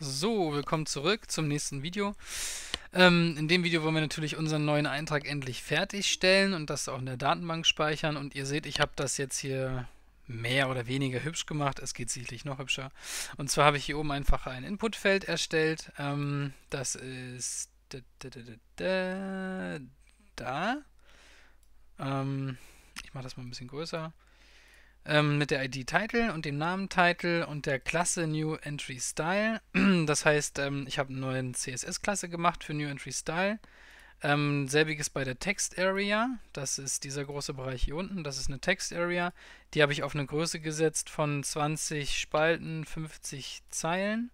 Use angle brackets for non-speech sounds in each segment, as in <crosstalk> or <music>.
So, willkommen zurück zum nächsten Video. Ähm, in dem Video wollen wir natürlich unseren neuen Eintrag endlich fertigstellen und das auch in der Datenbank speichern. Und ihr seht, ich habe das jetzt hier mehr oder weniger hübsch gemacht. Es geht sicherlich noch hübscher. Und zwar habe ich hier oben einfach ein Inputfeld erstellt. Ähm, das ist da. Ähm, ich mache das mal ein bisschen größer ähm, mit der ID Title und dem Namen Title und der Klasse New Entry Style. <clears throat> Das heißt, ähm, ich habe eine neue CSS-Klasse gemacht für New Entry Style. Ähm, selbiges bei der Text Area. Das ist dieser große Bereich hier unten. Das ist eine Text Area. Die habe ich auf eine Größe gesetzt von 20 Spalten, 50 Zeilen.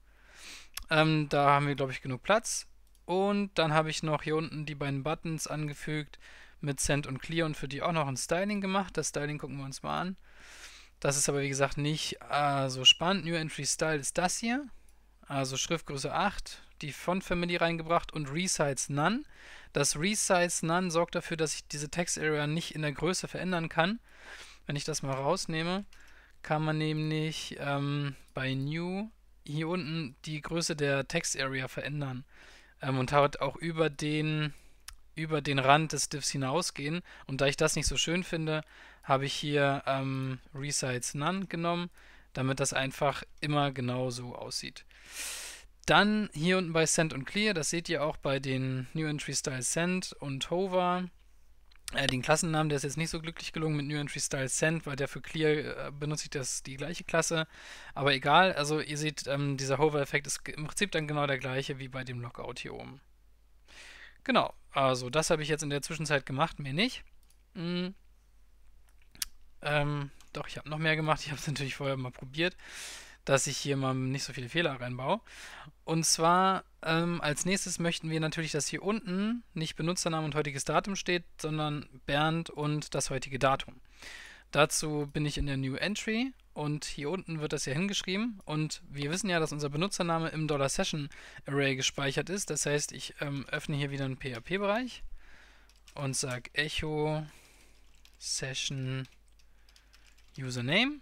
Ähm, da haben wir, glaube ich, genug Platz. Und dann habe ich noch hier unten die beiden Buttons angefügt mit Send und Clear und für die auch noch ein Styling gemacht. Das Styling gucken wir uns mal an. Das ist aber wie gesagt nicht äh, so spannend. New Entry Style ist das hier. Also Schriftgröße 8, die Font Family reingebracht und Resize None. Das Resize None sorgt dafür, dass ich diese Text Area nicht in der Größe verändern kann. Wenn ich das mal rausnehme, kann man nämlich ähm, bei New hier unten die Größe der Text Area verändern ähm, und hat auch über den über den Rand des Diffs hinausgehen. Und da ich das nicht so schön finde, habe ich hier ähm, Resize None genommen, damit das einfach immer genau so aussieht. Dann hier unten bei Send und Clear, das seht ihr auch bei den New Entry Style Send und Hover. Äh, den Klassennamen, der ist jetzt nicht so glücklich gelungen mit New Entry Style Send, weil der für Clear äh, benutze ich das die gleiche Klasse. Aber egal, also ihr seht, ähm, dieser Hover-Effekt ist im Prinzip dann genau der gleiche wie bei dem Lockout hier oben. Genau, also das habe ich jetzt in der Zwischenzeit gemacht, mehr nicht. Mhm. Ähm, doch, ich habe noch mehr gemacht. Ich habe es <laughs> natürlich vorher mal probiert, dass ich hier mal nicht so viele Fehler reinbaue. Und zwar ähm, als nächstes möchten wir natürlich, dass hier unten nicht Benutzername und heutiges Datum steht, sondern Bernd und das heutige Datum. Dazu bin ich in der New Entry und hier unten wird das ja hingeschrieben und wir wissen ja, dass unser Benutzername im $Session Array gespeichert ist. Das heißt, ich ähm, öffne hier wieder einen PHP-Bereich und sage Echo Session Username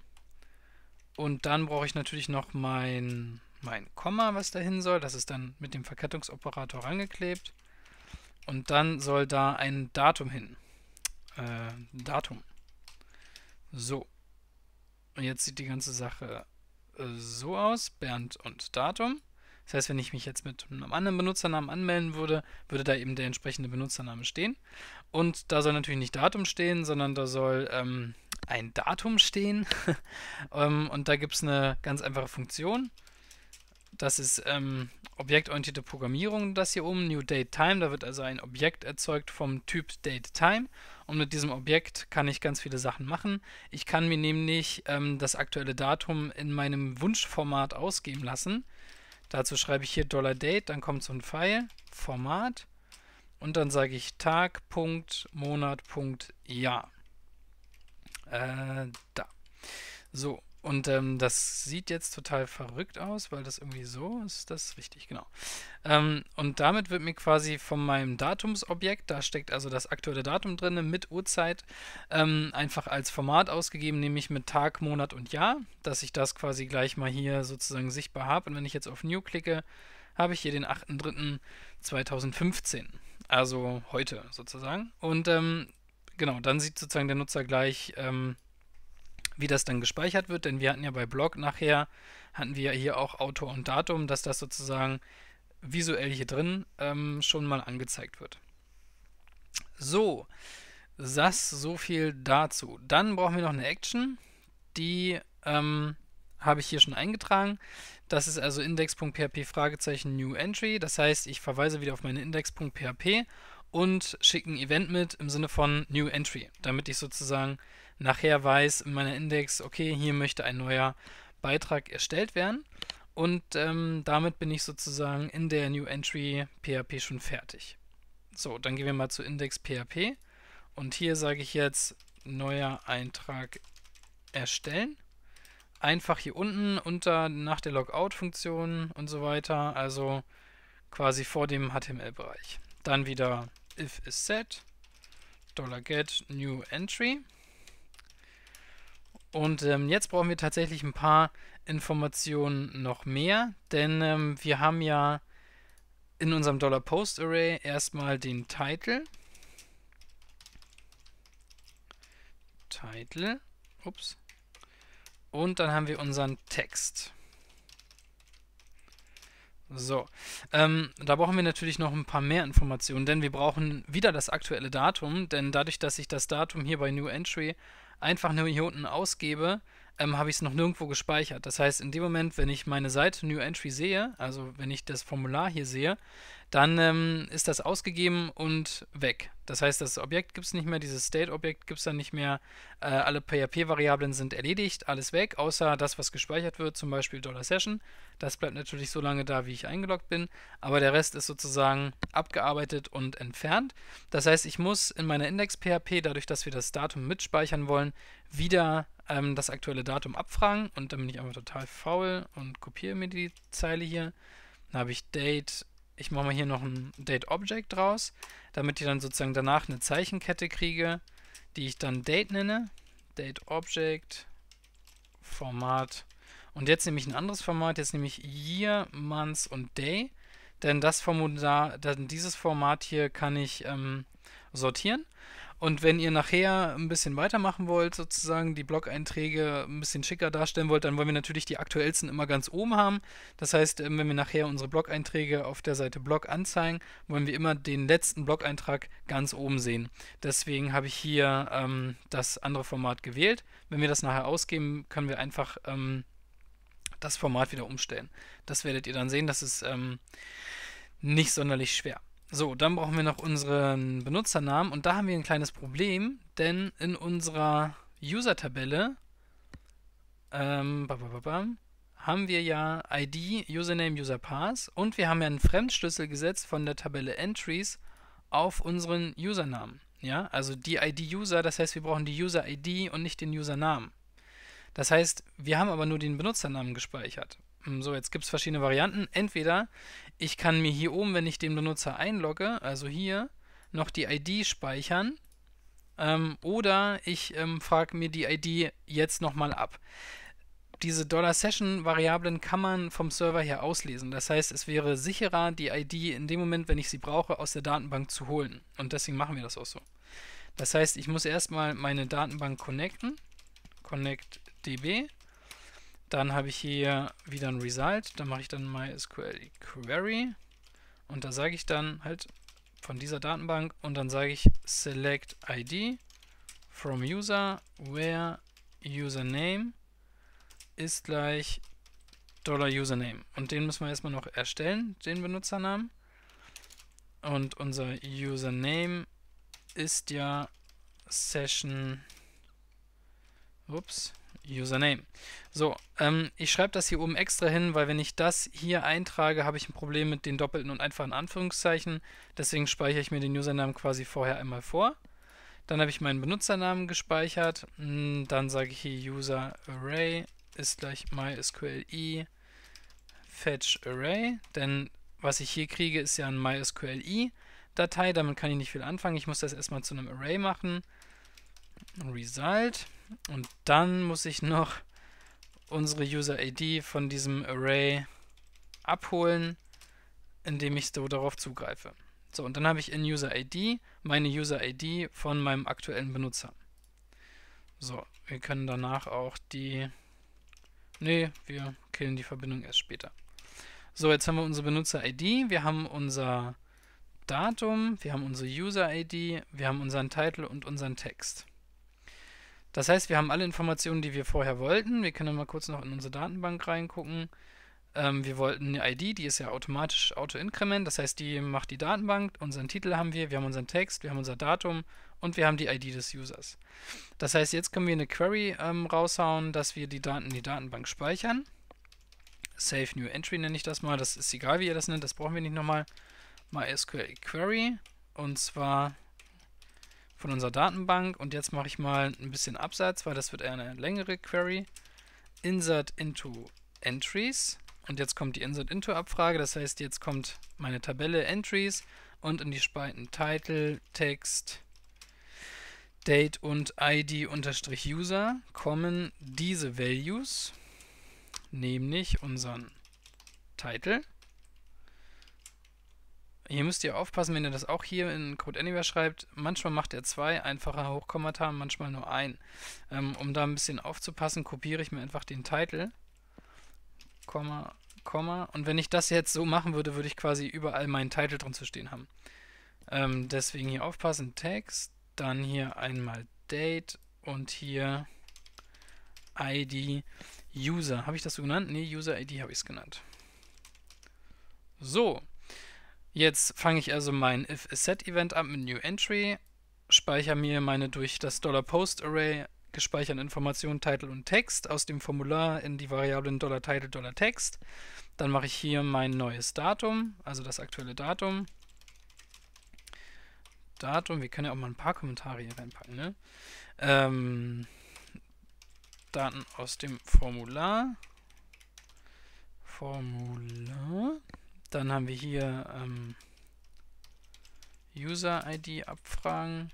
und dann brauche ich natürlich noch mein, mein Komma, was dahin soll. Das ist dann mit dem Verkettungsoperator rangeklebt und dann soll da ein Datum hin. Äh, Datum. So. Und jetzt sieht die ganze Sache äh, so aus, Bernd und Datum. Das heißt, wenn ich mich jetzt mit einem anderen Benutzernamen anmelden würde, würde da eben der entsprechende Benutzername stehen. Und da soll natürlich nicht Datum stehen, sondern da soll ähm, ein Datum stehen. <laughs> ähm, und da gibt es eine ganz einfache Funktion. Das ist ähm, objektorientierte Programmierung, das hier oben, New Date Time. Da wird also ein Objekt erzeugt vom Typ Date Time. Und mit diesem Objekt kann ich ganz viele Sachen machen. Ich kann mir nämlich ähm, das aktuelle Datum in meinem Wunschformat ausgeben lassen. Dazu schreibe ich hier $Date, dann kommt so ein Pfeil, Format. Und dann sage ich Tag, Punkt, Monat, Punkt, Jahr. Äh, da. So, und ähm, das sieht jetzt total verrückt aus, weil das irgendwie so ist. Das ist richtig, genau. Ähm, und damit wird mir quasi von meinem Datumsobjekt, da steckt also das aktuelle Datum drin mit Uhrzeit, ähm, einfach als Format ausgegeben, nämlich mit Tag, Monat und Jahr, dass ich das quasi gleich mal hier sozusagen sichtbar habe. Und wenn ich jetzt auf New klicke, habe ich hier den 8.3.2015. Also heute sozusagen. Und ähm, genau, dann sieht sozusagen der Nutzer gleich ähm, wie das dann gespeichert wird, denn wir hatten ja bei Blog nachher, hatten wir hier auch Autor und Datum, dass das sozusagen visuell hier drin ähm, schon mal angezeigt wird. So, das so viel dazu. Dann brauchen wir noch eine Action, die ähm, habe ich hier schon eingetragen. Das ist also index.php Fragezeichen New Entry. Das heißt, ich verweise wieder auf meine index.php und schicke ein Event mit im Sinne von New Entry, damit ich sozusagen nachher weiß in meiner Index, okay, hier möchte ein neuer Beitrag erstellt werden. Und ähm, damit bin ich sozusagen in der New Entry PHP schon fertig. So, dann gehen wir mal zu Index PHP. Und hier sage ich jetzt neuer Eintrag erstellen. Einfach hier unten unter nach der Logout-Funktion und so weiter, also quasi vor dem HTML-Bereich. Dann wieder if is set, $get new entry und ähm, jetzt brauchen wir tatsächlich ein paar Informationen noch mehr, denn ähm, wir haben ja in unserem $Post-Array erstmal den Title. Title. Ups. Und dann haben wir unseren Text. So, ähm, da brauchen wir natürlich noch ein paar mehr Informationen, denn wir brauchen wieder das aktuelle Datum, denn dadurch, dass ich das Datum hier bei New Entry einfach nur hier unten ausgebe, ähm, habe ich es noch nirgendwo gespeichert. Das heißt, in dem Moment, wenn ich meine Seite New Entry sehe, also wenn ich das Formular hier sehe, dann ähm, ist das ausgegeben und weg. Das heißt, das Objekt gibt es nicht mehr, dieses State-Objekt gibt es dann nicht mehr. Äh, alle PHP-Variablen sind erledigt, alles weg, außer das, was gespeichert wird, zum Beispiel $Session. Das bleibt natürlich so lange da, wie ich eingeloggt bin, aber der Rest ist sozusagen abgearbeitet und entfernt. Das heißt, ich muss in meiner Index-PHP, dadurch, dass wir das Datum mitspeichern wollen, wieder ähm, das aktuelle Datum abfragen und dann bin ich einfach total faul und kopiere mir die Zeile hier. Dann habe ich Date ich mache mal hier noch ein Date Object draus, damit ich dann sozusagen danach eine Zeichenkette kriege, die ich dann Date nenne. Date Format. Und jetzt nehme ich ein anderes Format, jetzt nehme ich Year, Month und Day. Denn das Formular, denn dieses Format hier kann ich ähm, sortieren. Und wenn ihr nachher ein bisschen weitermachen wollt, sozusagen die Blog-Einträge ein bisschen schicker darstellen wollt, dann wollen wir natürlich die aktuellsten immer ganz oben haben. Das heißt, ähm, wenn wir nachher unsere Blog-Einträge auf der Seite Blog anzeigen, wollen wir immer den letzten Blog-Eintrag ganz oben sehen. Deswegen habe ich hier ähm, das andere Format gewählt. Wenn wir das nachher ausgeben, können wir einfach ähm, das Format wieder umstellen. Das werdet ihr dann sehen, das ist ähm, nicht sonderlich schwer. So, dann brauchen wir noch unseren Benutzernamen und da haben wir ein kleines Problem, denn in unserer User-Tabelle ähm, haben wir ja ID, Username, UserPass und wir haben ja einen Fremdschlüssel gesetzt von der Tabelle Entries auf unseren Usernamen. Ja, also die ID-User, das heißt, wir brauchen die User-ID und nicht den Usernamen. Das heißt, wir haben aber nur den Benutzernamen gespeichert. Hm, so, jetzt gibt es verschiedene Varianten. Entweder ich kann mir hier oben, wenn ich den Benutzer einlogge, also hier, noch die ID speichern. Ähm, oder ich ähm, frage mir die ID jetzt nochmal ab. Diese $Session-Variablen kann man vom Server her auslesen. Das heißt, es wäre sicherer, die ID in dem Moment, wenn ich sie brauche, aus der Datenbank zu holen. Und deswegen machen wir das auch so. Das heißt, ich muss erstmal meine Datenbank connecten. Connect db dann habe ich hier wieder ein Result. Da mache ich dann MySQL Query. Und da sage ich dann halt von dieser Datenbank und dann sage ich Select ID from User where Username ist gleich $Username. Und den müssen wir erstmal noch erstellen, den Benutzernamen. Und unser Username ist ja Session. Ups. Username. So, ähm, ich schreibe das hier oben extra hin, weil wenn ich das hier eintrage, habe ich ein Problem mit den doppelten und einfachen Anführungszeichen. Deswegen speichere ich mir den Usernamen quasi vorher einmal vor. Dann habe ich meinen Benutzernamen gespeichert. Hm, dann sage ich hier User Array ist gleich MySQLi Fetch Array. Denn was ich hier kriege, ist ja ein MySQLi Datei. Damit kann ich nicht viel anfangen. Ich muss das erstmal zu einem Array machen. Result. Und dann muss ich noch unsere User-ID von diesem Array abholen, indem ich so darauf zugreife. So, und dann habe ich in User-ID meine User-ID von meinem aktuellen Benutzer. So, wir können danach auch die... Ne, wir killen die Verbindung erst später. So, jetzt haben wir unsere Benutzer-ID, wir haben unser Datum, wir haben unsere User-ID, wir haben unseren Titel und unseren Text. Das heißt, wir haben alle Informationen, die wir vorher wollten. Wir können mal kurz noch in unsere Datenbank reingucken. Ähm, wir wollten eine ID, die ist ja automatisch Auto-Increment, das heißt, die macht die Datenbank. Unseren Titel haben wir, wir haben unseren Text, wir haben unser Datum und wir haben die ID des Users. Das heißt, jetzt können wir eine Query ähm, raushauen, dass wir die Daten in die Datenbank speichern. Save New Entry nenne ich das mal, das ist egal, wie ihr das nennt, das brauchen wir nicht nochmal. MySQL Query und zwar von unserer Datenbank und jetzt mache ich mal ein bisschen Absatz, weil das wird eher eine längere Query. Insert into Entries und jetzt kommt die Insert into Abfrage, das heißt jetzt kommt meine Tabelle Entries und in die Spalten Title, Text, Date und ID unterstrich User kommen diese Values. nämlich unseren Title. Hier müsst ihr aufpassen, wenn ihr das auch hier in Code Anywhere schreibt. Manchmal macht er zwei einfache Hochkommata, manchmal nur ein. Ähm, um da ein bisschen aufzupassen, kopiere ich mir einfach den Title. Komma, Komma. Und wenn ich das jetzt so machen würde, würde ich quasi überall meinen Titel drin zu stehen haben. Ähm, deswegen hier aufpassen, Text, dann hier einmal Date und hier ID User. Habe ich das so genannt? Ne, User ID habe ich es genannt. So, jetzt fange ich also mein if-set-Event ab mit New Entry, speichere mir meine durch das $Post-Array gespeicherten Informationen Title und Text aus dem Formular in die Variablen $Title, $Text. Dann mache ich hier mein neues Datum, also das aktuelle Datum. Datum, wir können ja auch mal ein paar Kommentare hier reinpacken, ne? Ähm, Daten aus dem Formular. Formular. Dann haben wir hier ähm, User-ID abfragen.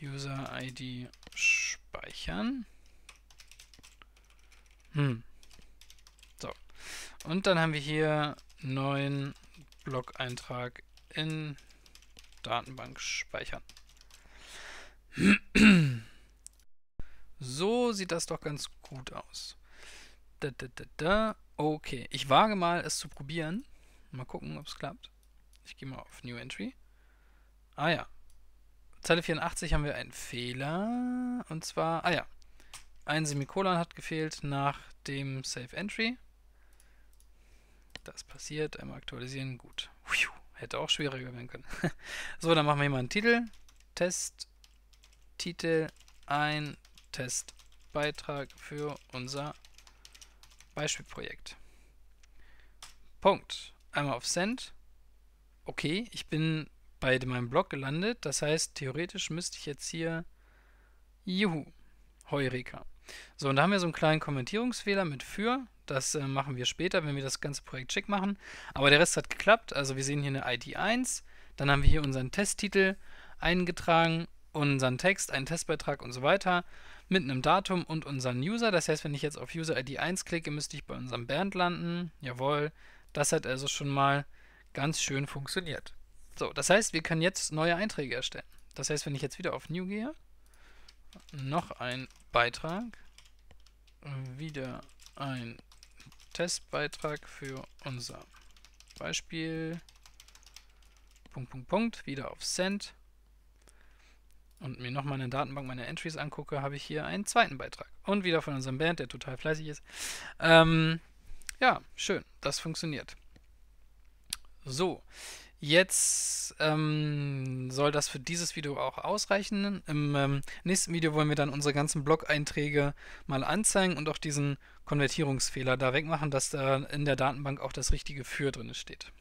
User-ID speichern. Hm. So. Und dann haben wir hier neuen Blog-Eintrag in Datenbank speichern. So sieht das doch ganz gut aus. Da, da, da, da. Okay, ich wage mal, es zu probieren. Mal gucken, ob es klappt. Ich gehe mal auf New Entry. Ah ja. Zeile 84 haben wir einen Fehler. Und zwar, ah ja, ein Semikolon hat gefehlt nach dem Save Entry. Das passiert. Einmal aktualisieren. Gut. Hätte auch schwieriger werden können. <laughs> so, dann machen wir hier mal einen Titel. Test Titel ein Testbeitrag für unser Beispielprojekt. Punkt. Einmal auf Send. Okay, ich bin bei meinem Blog gelandet. Das heißt, theoretisch müsste ich jetzt hier Juhu, Heureka. So, und da haben wir so einen kleinen Kommentierungsfehler mit für. Das äh, machen wir später, wenn wir das ganze Projekt schick machen. Aber der Rest hat geklappt. Also wir sehen hier eine ID 1. Dann haben wir hier unseren Testtitel eingetragen unseren Text, einen Testbeitrag und so weiter mit einem Datum und unseren User. Das heißt, wenn ich jetzt auf User ID 1 klicke, müsste ich bei unserem Bernd landen. Jawohl, das hat also schon mal ganz schön funktioniert. So, das heißt, wir können jetzt neue Einträge erstellen. Das heißt, wenn ich jetzt wieder auf New gehe, noch ein Beitrag, wieder ein Testbeitrag für unser Beispiel, Punkt, Punkt, Punkt, wieder auf Send und mir nochmal eine Datenbank meiner Entries angucke, habe ich hier einen zweiten Beitrag. Und wieder von unserem Band, der total fleißig ist. Ähm, ja, schön, das funktioniert. So, jetzt ähm, soll das für dieses Video auch ausreichen. Im ähm, nächsten Video wollen wir dann unsere ganzen Blog-Einträge mal anzeigen und auch diesen Konvertierungsfehler da wegmachen, dass da in der Datenbank auch das richtige für drin steht.